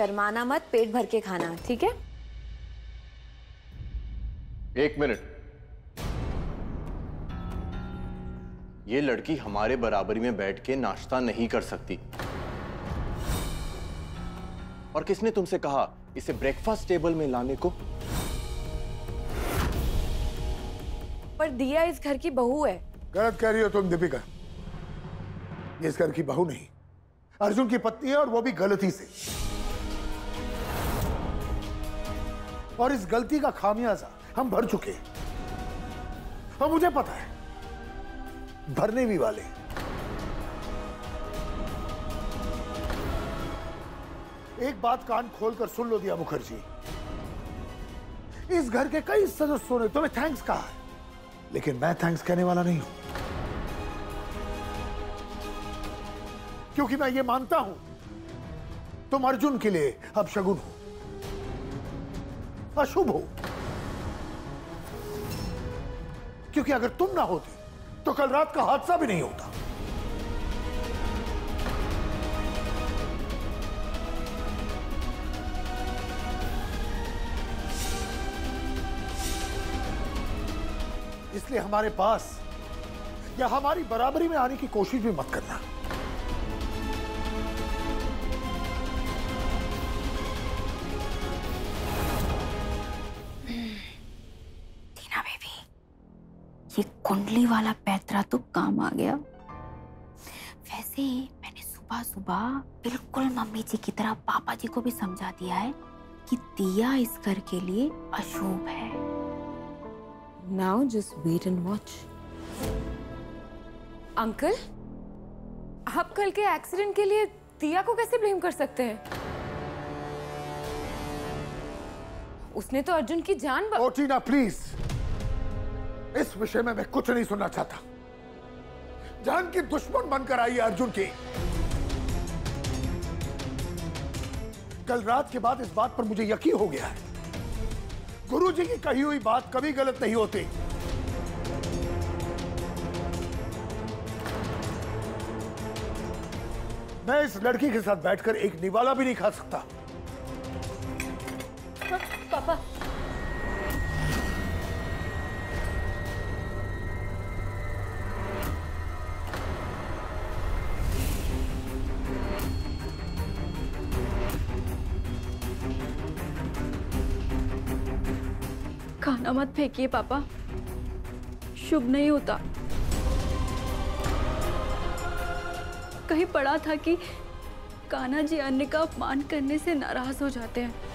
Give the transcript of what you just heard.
शर्माना मत पेट भर के खाना ठीक है? एक मिनट। ये लड़की हमारे बराबरी में बैठ के नाश्ता नहीं कर सकती। और किसने तुमसे कहा इसे ब्रेकफास्ट टेबल में लाने को? पर दिया इस घर की बहू है। गलत कह रही हो तुम दीपिका। ये इस घर की बहू नहीं। अर्जुन की पत्नी है और वो भी गलती से। और इस गलती का खामियाजा हम भर चुके हैं। और मुझे पता है, भरने भी वाले एक बात कान खोलकर सुन लो दिया मुखर्जी। इस घर के कई सदस्यों ने तुम्हें थैंक्स कहा है, लेकिन मैं थैंक्स कहने वाला नहीं हूँ। क्योंकि मैं ये मानता हूँ, तुम अर्जुन के लिए अब शगुन हो। अशुभ हो। क्योंकि अगर तुम ना होती तो कल रात का हादसा भी नहीं होता। इसलिए हमारे पास या हमारी बराबरी में आने की कोशिश भी मत करना। ये कुंडली वाला पैतरा तो काम आ गया। वैसे मैंने सुबह सुबह बिल्कुल मम्मी जी की तरह पापा जी को भी समझा दिया है कि दिया इस घर के लिए अशुभ है। Now just wait and watch uncle आप कल के एक्सीडेंट के लिए दिया को कैसे ब्लेम कर सकते हैं? उसने तो अर्जुन की जान ब... ओ टीना प्लीज़ इस विषय में मैं कुछ नहीं सुनना चाहता। जान की दुश्मन बनकर आई अर्जुन की। कल रात के बाद इस बात पर मुझे यकीन हो गया है। गुरु जी की कही हुई बात कभी गलत नहीं होती। मैं इस लड़की के साथ बैठकर एक निवाला भी नहीं खा सकता। पापा खाना मत फेंकिए, पापा। शुभ नहीं होता। कहीं पड़ा था कि कान्हा जी अन्य का अपमान करने से नाराज़ हो जाते हैं।